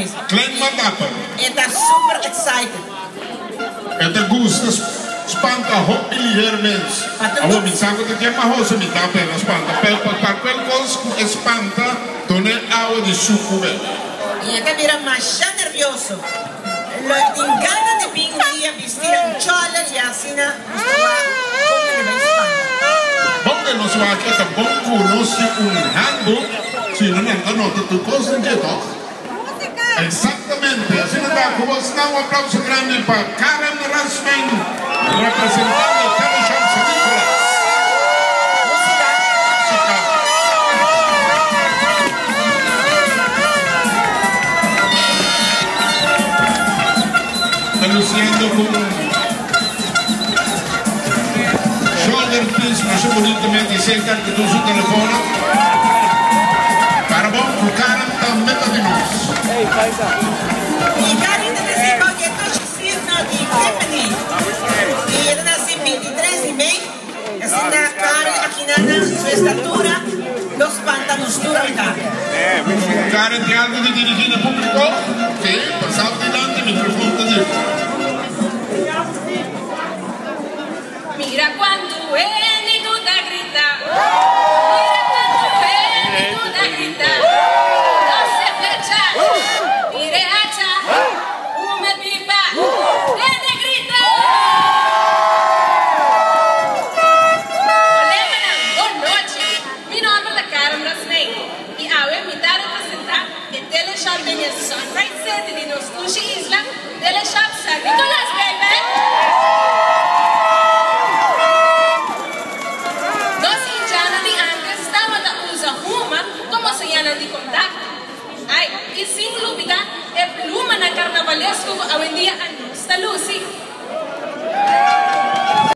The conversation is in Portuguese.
mesmo. Klein Matapa. Ele tá super excited. É de gustas spanta ho iliermens. Amo mi saco de tiempo ho mi da per spanta. Per per quel cos espanta tone agua de sucube. Este mira más ya nervioso. Lo engana de bien un día vestir un chola así na como que. Bonde nos va que ta bon conosce un handbook. Si non anda nota tu cosa in geto. Exactamente, así nos va. Como está un aplauso grande para Karen Rasman, representando Teleshop San Nicolás. Anunciando con shoulder please, mas bonitamente cerca de tu su telefono. É, 30 minutos. Ei, faz a... I Karina Desenbal je točno svirna i Stepani. I je danas i 23 i mej. cara aqui na Kari Akinana, su estatura, dos pantanos turca. Karen Teatro de Dirigida Público, que pasado delante, microfone está dentro. agradezco a buen día a